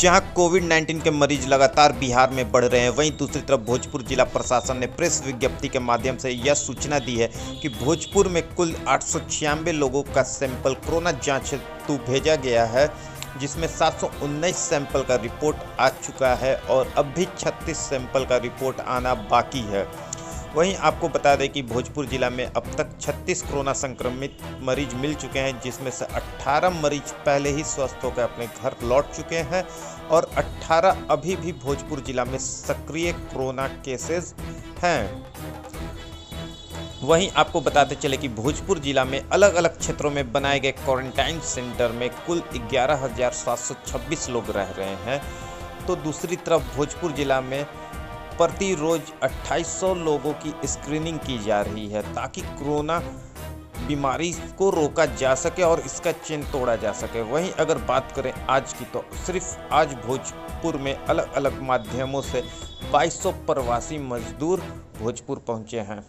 जहाँ कोविड 19 के मरीज़ लगातार बिहार में बढ़ रहे हैं, वहीं दूसरी तरफ़ भोजपुर जिला प्रशासन ने प्रेस विज्ञप्ति के माध्यम से यह सूचना दी है कि भोजपुर में कुल आठ सौ छियानबे लोगों का सैंपल कोरोना जाँच हेतु भेजा गया है, जिसमें 719 सैंपल का रिपोर्ट आ चुका है और अब भी 36 सैंपल का रिपोर्ट आना बाकी है। वहीं आपको बता दें कि भोजपुर जिला में अब तक 36 कोरोना संक्रमित मरीज़ मिल चुके हैं जिसमें से 18 मरीज़ पहले ही स्वस्थ होकर अपने घर लौट चुके हैं और 18 अभी भी भोजपुर जिला में सक्रिय कोरोना केसेस हैं। वहीं आपको बताते चले कि भोजपुर जिला में अलग अलग क्षेत्रों में बनाए गए क्वारंटाइन सेंटर में कुल 11,726 लोग रह रहे हैं। तो दूसरी तरफ़ भोजपुर जिला में प्रति रोज 2800 लोगों की स्क्रीनिंग की जा रही है ताकि कोरोना बीमारी को रोका जा सके और इसका चेन तोड़ा जा सके। वहीं अगर बात करें आज की तो सिर्फ़ आज भोजपुर में अलग अलग माध्यमों से 2200 प्रवासी मजदूर भोजपुर पहुँचे हैं।